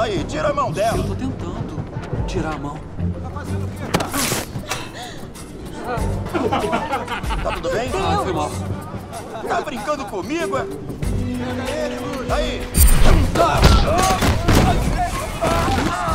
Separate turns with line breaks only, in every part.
Aí, tira a mão dela.
Eu tô tentando tirar a mão.
Tá fazendo o quê, cara? Tá tudo bem?
Ah, foi mal.
Tá brincando comigo, é? Aí!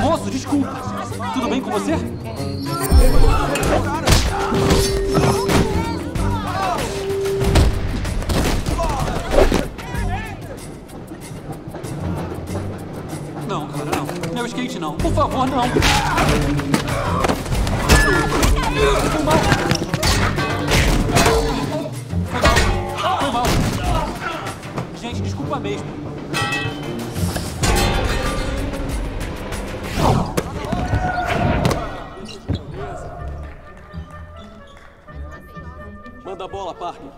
Moço, desculpa. Tudo bem com você? Meu skate não. Por favor, não. Foi mal. Foi mal. Gente, desculpa mesmo.
Manda a bola, Parker.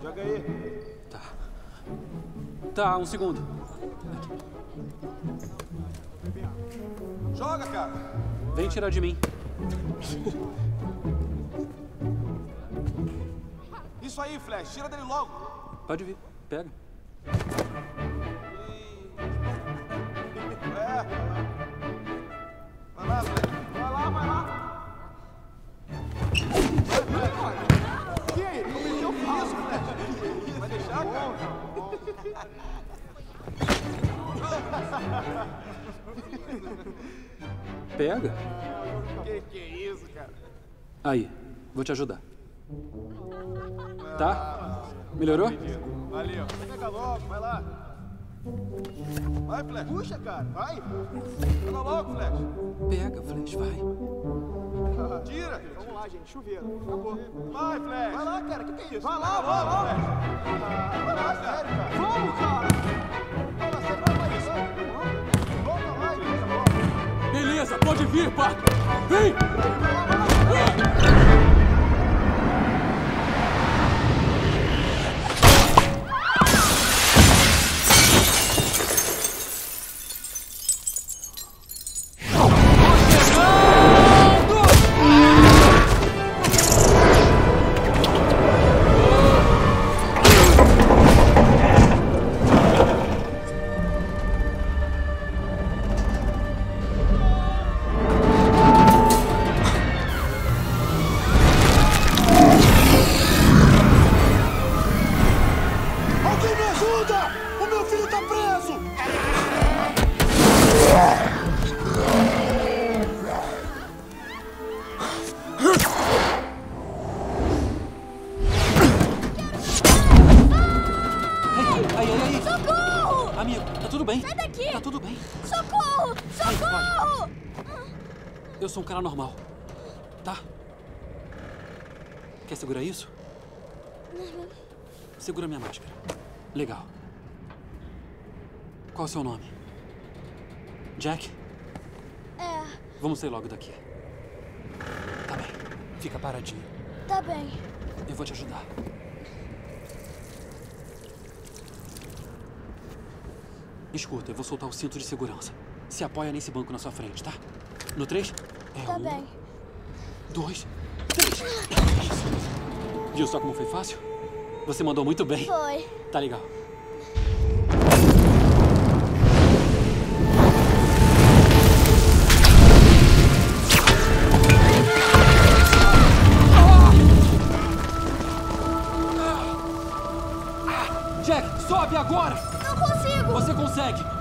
Joga aí.
Tá. Tá, um segundo.
Joga, cara.
Vem tirar de mim.
Isso aí, Flash. Tira dele logo.
Pode vir. Pega. Pega.
Que que é isso, cara?
Aí, vou te ajudar. Tá? Melhorou?
Valeu. Pega logo, vai lá. Vai, Flash. Puxa, cara. Vai. Pega logo, Flash.
Pega, Flash, vai.
Tira. Vamos lá, gente. Chuveiro. Acabou. Vai, Flash. Vai lá, cara. O que, que é isso? Vai lá, vai lá. Flash. Vai lá, sério, cara. Vamos, cara. Vai lá, sério. Vai lá, isso. Volta lá.
Beleza, pode vir, Parker. Vem!
Alguém
Eu sou um cara normal. Tá? Quer segurar isso? Segura minha máscara. Legal. Qual é o seu nome? Jack?
É,
Vamos sair logo daqui. Tá bem. Fica paradinho.
tá bem.
Eu vou te ajudar. Escuta, eu vou soltar o cinto de segurança. Se apoia nesse banco na sua frente, tá? No três? É
Tá
um,
bem.
dois, três. Viu só como foi fácil? Você mandou muito bem.
Foi.
Tá legal. Jack, sobe agora!
Não consigo!
Você consegue!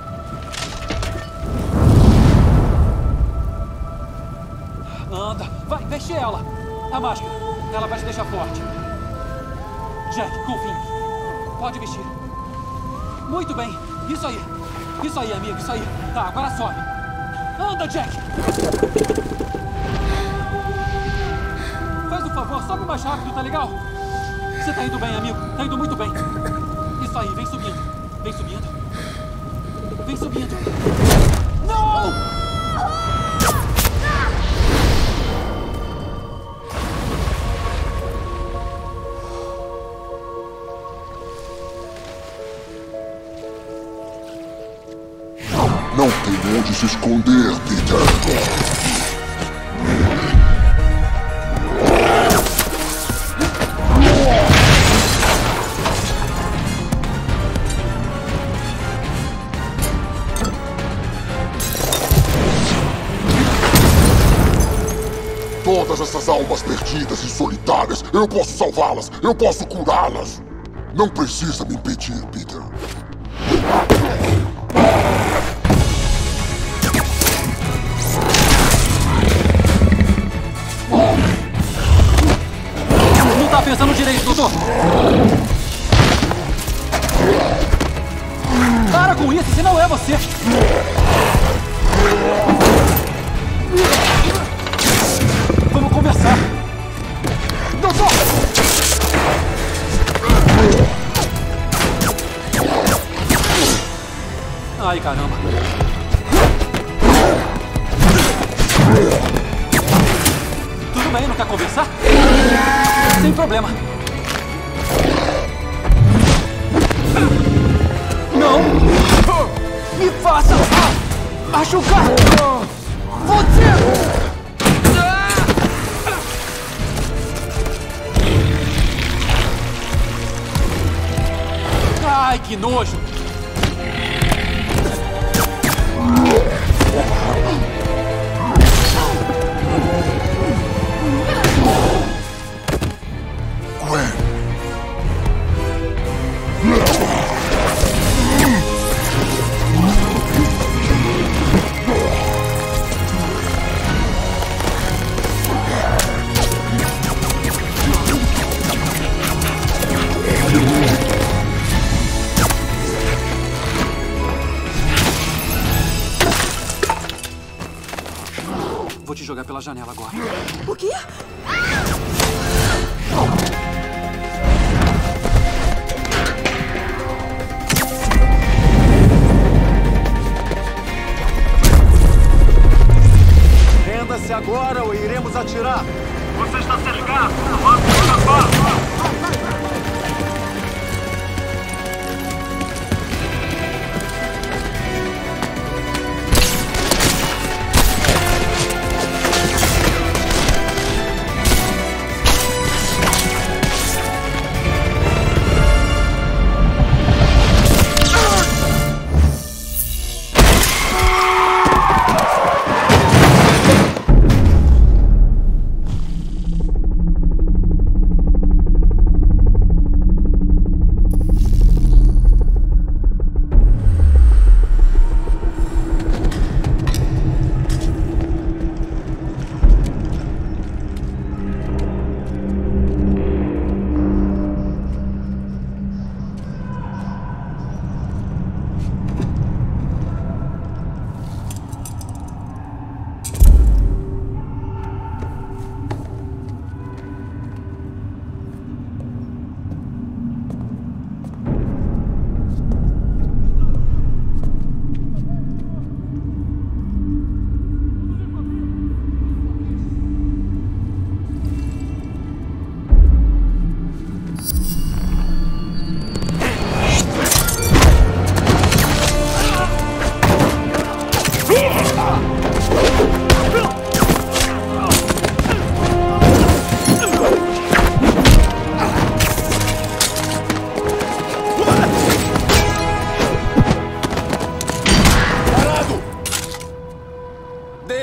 Veste ela! A máscara, ela vai te deixar forte. Jack, mim. Pode vestir. Muito bem, isso aí. Isso aí, amigo, isso aí. Tá, agora sobe. Anda, Jack! Faz um favor, sobe mais rápido, tá legal? Você tá indo bem, amigo. Tá indo muito bem. Isso aí, vem subindo. Vem subindo. Vem subindo. Não!
onde se esconder, Peter.
Todas essas almas perdidas e solitárias, eu posso salvá-las, eu posso curá-las. Não precisa me impedir, Peter.
Doutor! Para com isso, se não é você! Vamos conversar! Doutor! Ai, caramba! Tudo bem, não quer conversar? Sem problema. Machucar! Você! Ai, que nojo! Pela janela agora.
O quê?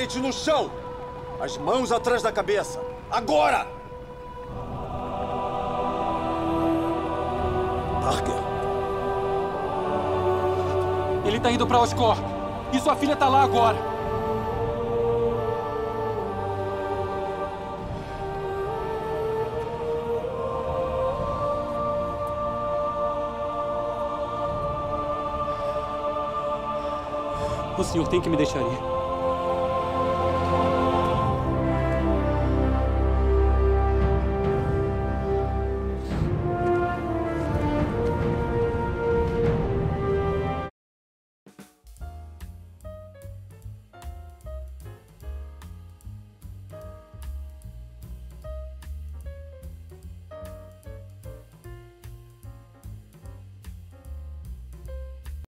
Deite no chão! As mãos atrás da cabeça! Agora! Parker,
Ele tá indo pra Oscorp. E sua filha tá lá agora. O senhor tem que me deixar ir.